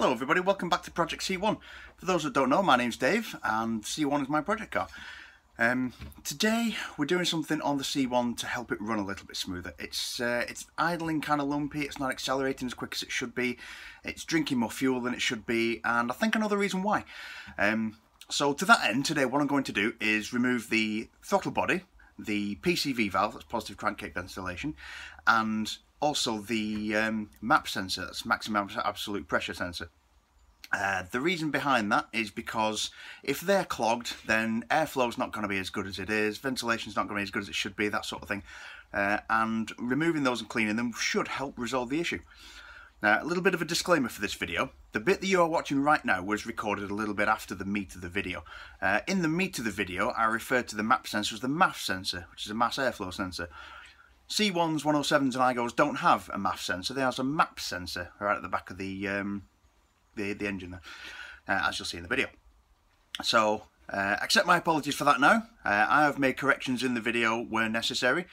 Hello everybody, welcome back to Project C1. For those that don't know, my name's Dave and C1 is my project car. Um, today we're doing something on the C1 to help it run a little bit smoother. It's uh, it's idling kind of lumpy, it's not accelerating as quick as it should be, it's drinking more fuel than it should be and I think another reason why. Um, so to that end, today what I'm going to do is remove the throttle body, the PCV valve, that's positive crankcase ventilation, and also the um, MAP sensor, that's maximum absolute pressure sensor. Uh, the reason behind that is because if they're clogged, then airflow's not going to be as good as it is, ventilation's not going to be as good as it should be, that sort of thing. Uh, and removing those and cleaning them should help resolve the issue. Now, a little bit of a disclaimer for this video. The bit that you are watching right now was recorded a little bit after the meat of the video. Uh, in the meat of the video, I referred to the MAP sensor as the MAF sensor, which is a mass airflow sensor. C1s, 107s and Aygos don't have a MAF sensor, they have a MAP sensor right at the back of the, um, the, the engine there, uh, as you'll see in the video. So, uh, accept my apologies for that now. Uh, I have made corrections in the video where necessary,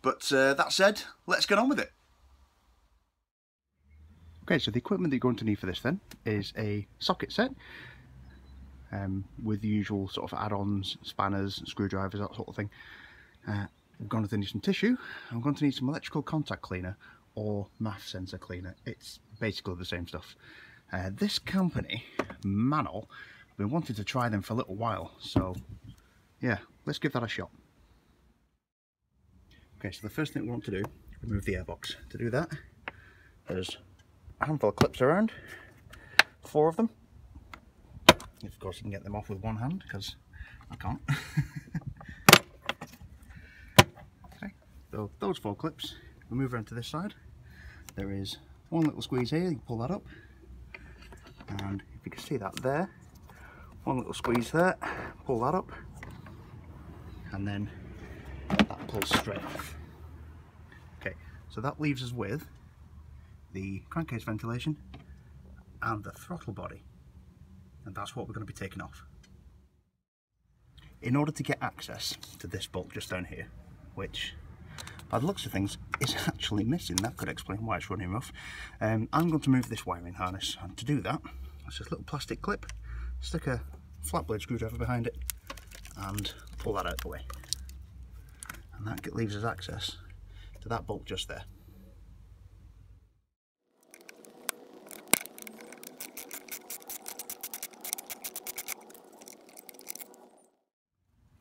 but uh, that said, let's get on with it. Okay, so the equipment that you're going to need for this then is a socket set um, with the usual sort of add-ons, spanners, screwdrivers, that sort of thing. Uh, I'm going to need some tissue. I'm going to need some electrical contact cleaner or MAF sensor cleaner. It's basically the same stuff. Uh, this company, Mannol, I've been wanting to try them for a little while, so yeah, let's give that a shot. Okay, so the first thing we want to do, remove the airbox. To do that, there's a handful of clips around, four of them. Of course you can get them off with one hand, because I can't. okay, So those four clips, we move around to this side. There is one little squeeze here, you pull that up. And if you can see that there, one little squeeze there, pull that up. And then that pulls straight off. Okay, so that leaves us with the crankcase ventilation and the throttle body. And that's what we're going to be taking off. In order to get access to this bolt just down here, which by the looks of things, is actually missing. That could explain why it's running rough. Um, I'm going to move this wiring harness, and to do that, it's just a little plastic clip, stick a flat blade screwdriver behind it, and pull that out the way. And that leaves us access to that bolt just there.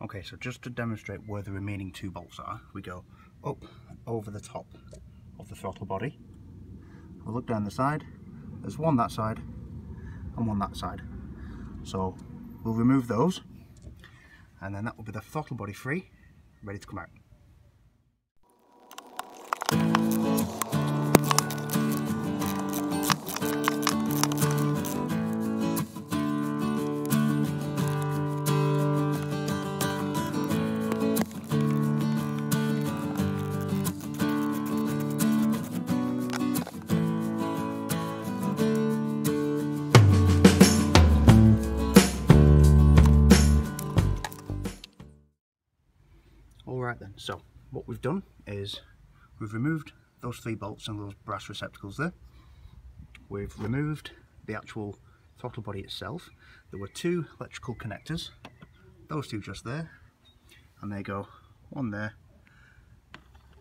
Okay, so just to demonstrate where the remaining two bolts are, we go up over the top of the throttle body. We'll look down the side, there's one that side and one that side. So we'll remove those and then that will be the throttle body free, ready to come out. Then, so what we've done is we've removed those three bolts and those brass receptacles there. We've removed the actual throttle body itself. There were two electrical connectors, those two just there, and they go one there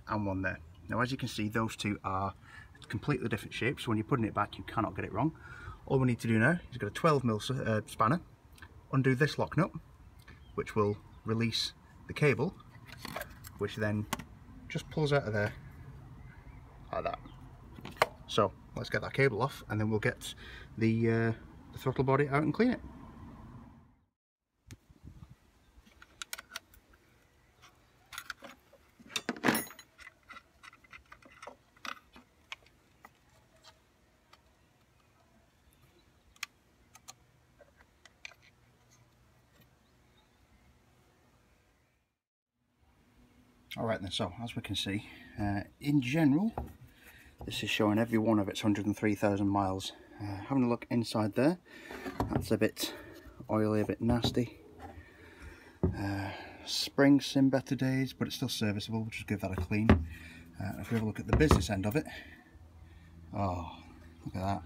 and one there. Now as you can see those two are completely different shapes, so when you're putting it back you cannot get it wrong. All we need to do now is get a 12 mil uh, spanner, undo this lock nut, which will release the cable which then just pulls out of there like that. So let's get that cable off and then we'll get the, uh, the throttle body out and clean it. Alright then, so as we can see, uh, in general, this is showing every one of its 103,000 miles. Uh, having a look inside there, that's a bit oily, a bit nasty. Uh, spring's in better days, but it's still serviceable, we'll just give that a clean. Uh, if we have a look at the business end of it, oh, look at that.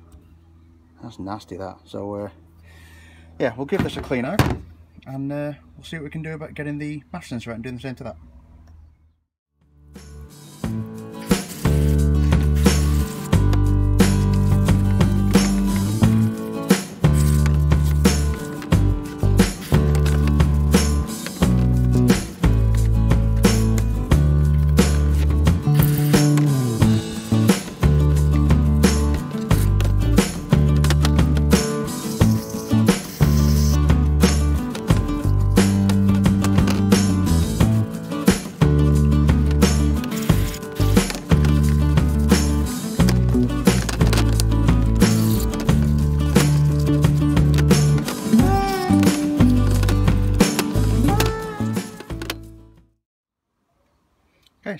That's nasty that. So uh, yeah, we'll give this a clean out and uh, we'll see what we can do about getting the MAF sensor out and doing the same to that.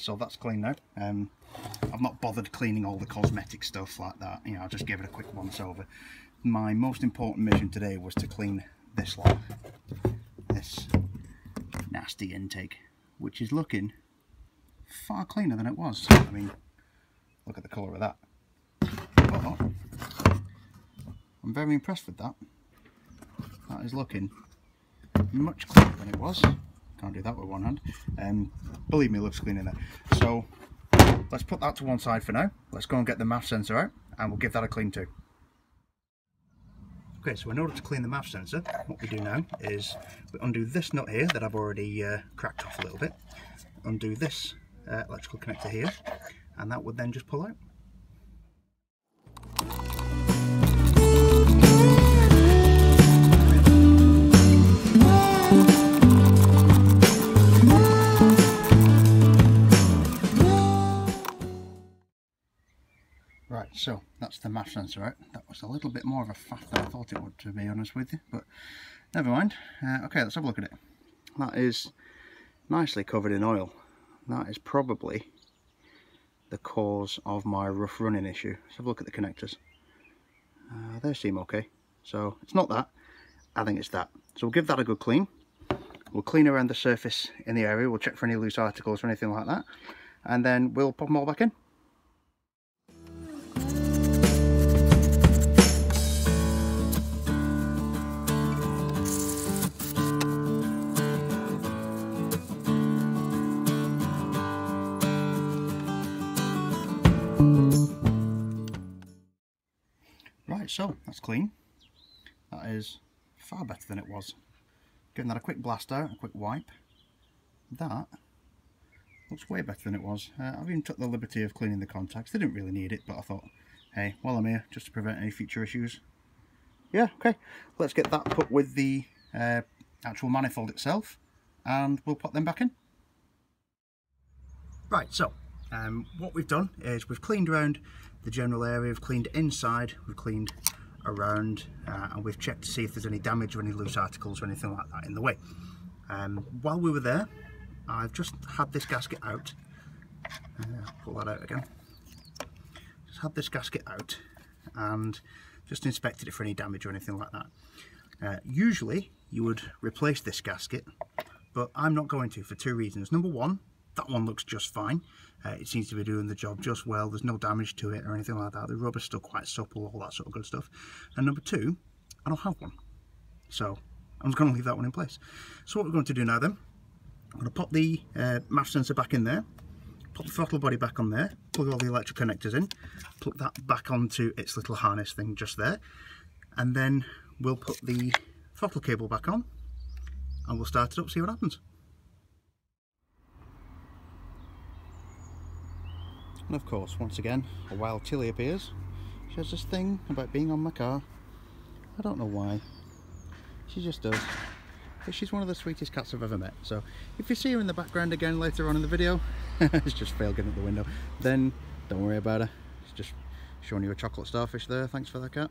So that's clean now. Um, I've not bothered cleaning all the cosmetic stuff like that. You know, I'll just give it a quick once over. My most important mission today was to clean this lot. This nasty intake, which is looking far cleaner than it was. I mean, look at the colour of that. I'm very impressed with that. That is looking much cleaner than it was can't do that with one hand. Um, believe me, it looks clean in there. So let's put that to one side for now. Let's go and get the MAF sensor out and we'll give that a clean too. Okay, so in order to clean the MAF sensor, what we do now is we undo this nut here that I've already uh, cracked off a little bit, undo this uh, electrical connector here, and that would then just pull out. So that's the MAF sensor out. That was a little bit more of a faff than I thought it would, to be honest with you, but never mind. Uh, okay, let's have a look at it. That is nicely covered in oil. That is probably the cause of my rough running issue. Let's have a look at the connectors. Uh, they seem okay. So it's not that, I think it's that. So we'll give that a good clean. We'll clean around the surface in the area, we'll check for any loose articles or anything like that, and then we'll pop them all back in. So that's clean. That is far better than it was. Getting that a quick blast out, a quick wipe. That looks way better than it was. Uh, I've even took the liberty of cleaning the contacts. They didn't really need it, but I thought, hey, while I'm here, just to prevent any future issues. Yeah, okay. Let's get that put with the uh, actual manifold itself, and we'll put them back in. Right, so um, what we've done is we've cleaned around the general area, we've cleaned inside, we've cleaned around uh, and we've checked to see if there's any damage or any loose articles or anything like that in the way. Um, while we were there, I've just had this gasket out. Uh, pull that out again. Just had this gasket out and just inspected it for any damage or anything like that. Uh, usually you would replace this gasket, but I'm not going to for two reasons. Number one, that one looks just fine. Uh, it seems to be doing the job just well. There's no damage to it or anything like that. The rubber's still quite supple, all that sort of good stuff. And number two, I don't have one. So I'm just going to leave that one in place. So what we're going to do now then, I'm going to pop the uh, sensor back in there, pop the throttle body back on there, plug all the electric connectors in, plug that back onto its little harness thing just there, and then we'll put the throttle cable back on and we'll start it up, see what happens. And of course, once again, a wild Tilly appears. She has this thing about being on my car. I don't know why. She just does. But she's one of the sweetest cats I've ever met. So if you see her in the background again later on in the video, it's just Fail getting at the window, then don't worry about her. It's just showing you a chocolate starfish there. Thanks for that cat.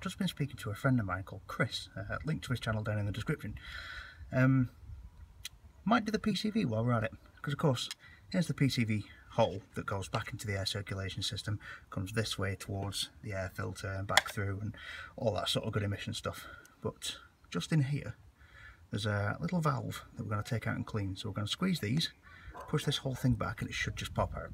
I've just been speaking to a friend of mine called Chris, uh, link to his channel down in the description. Um, might do the PCV while we're at it, because of course, here's the PCV hole that goes back into the air circulation system, comes this way towards the air filter and back through and all that sort of good emission stuff. But just in here, there's a little valve that we're going to take out and clean. So we're going to squeeze these, push this whole thing back and it should just pop out.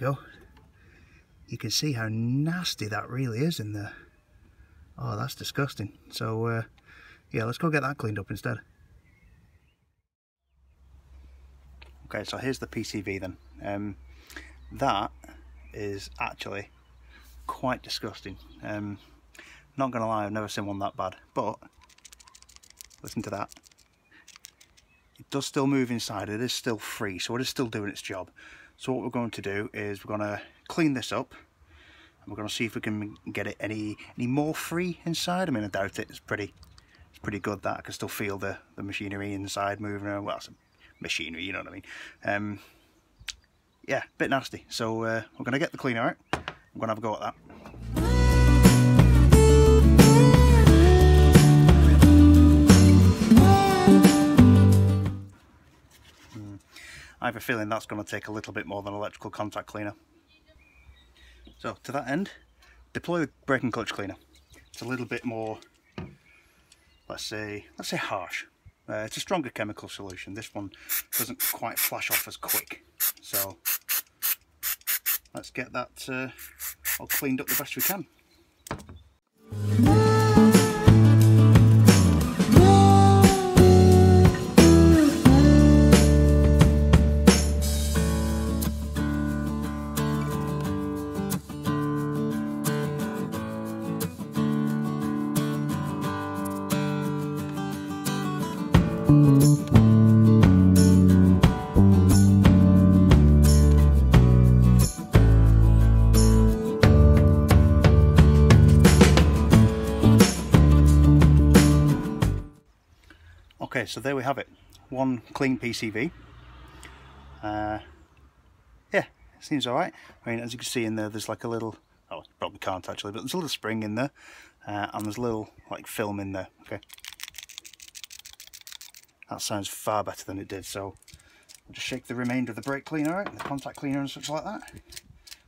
Go. You can see how nasty that really is in there. Oh, that's disgusting. So, uh, yeah, let's go get that cleaned up instead. Okay, so here's the PCV then. Um, that is actually quite disgusting. Um, not gonna lie, I've never seen one that bad, but listen to that. It does still move inside, it is still free, so it is still doing its job. So what we're going to do is we're going to clean this up and we're going to see if we can get it any any more free inside. I mean, I doubt it. It's pretty it's pretty good that I can still feel the, the machinery inside moving around. Well, it's machinery, you know what I mean. Um, yeah, bit nasty. So uh, we're going to get the cleaner out. I'm going to have a go at that. I have a feeling that's going to take a little bit more than electrical contact cleaner. So to that end, deploy the brake and clutch cleaner. It's a little bit more, let's say, let's say harsh. Uh, it's a stronger chemical solution. This one doesn't quite flash off as quick. So let's get that uh, all cleaned up the best we can. So there we have it. One clean PCV. Uh, yeah, seems alright. I mean, as you can see in there, there's like a little, oh, probably can't actually, but there's a little spring in there, uh, and there's a little like film in there, okay. That sounds far better than it did, so I'll just shake the remainder of the brake cleaner out, the contact cleaner and such like that.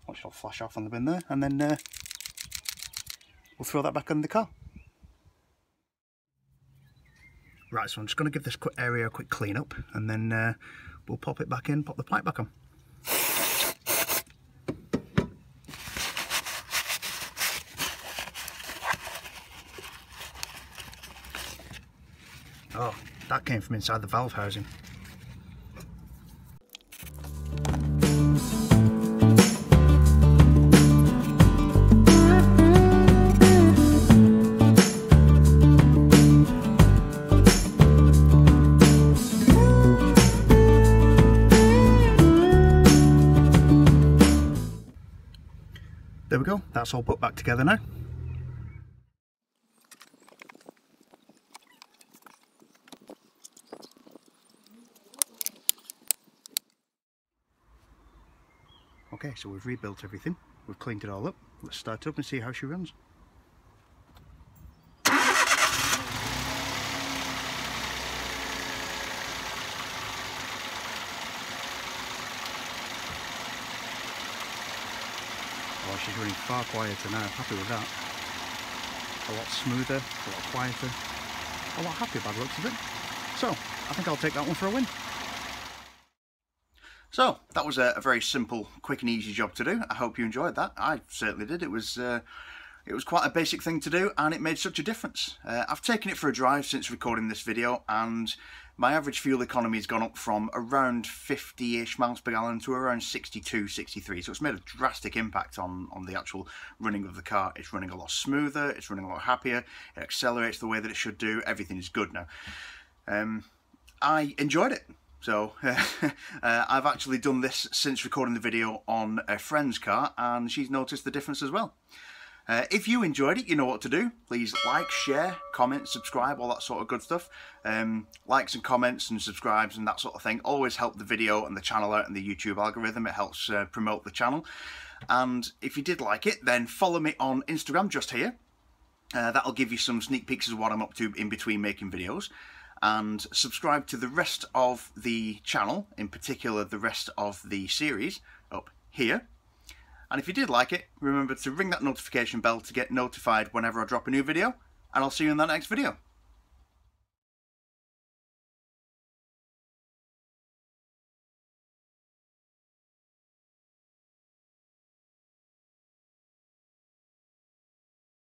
Watch it all flash off on the bin there, and then uh, we'll throw that back in the car. Right, so I'm just going to give this area a quick clean up and then uh, we'll pop it back in, pop the pipe back on. Oh, that came from inside the valve housing. There we go, that's all put back together now. Okay, so we've rebuilt everything, we've cleaned it all up. Let's start up and see how she runs. She's running far quieter now, happy with that. A lot smoother, a lot quieter, a lot happier by the looks of it. So, I think I'll take that one for a win. So, that was a, a very simple, quick and easy job to do. I hope you enjoyed that. I certainly did. It was uh, it was quite a basic thing to do and it made such a difference. Uh, I've taken it for a drive since recording this video and my average fuel economy has gone up from around 50-ish miles per gallon to around 62, 63. So it's made a drastic impact on, on the actual running of the car. It's running a lot smoother, it's running a lot happier, it accelerates the way that it should do, everything is good now. Um, I enjoyed it. So uh, I've actually done this since recording the video on a friend's car and she's noticed the difference as well. Uh, if you enjoyed it, you know what to do. Please like, share, comment, subscribe, all that sort of good stuff. Um, likes and comments and subscribes and that sort of thing always help the video and the channel out and the YouTube algorithm. It helps uh, promote the channel. And if you did like it, then follow me on Instagram just here. Uh, that'll give you some sneak peeks of what I'm up to in between making videos. And subscribe to the rest of the channel, in particular the rest of the series, up here. And if you did like it, remember to ring that notification bell to get notified whenever I drop a new video. And I'll see you in the next video.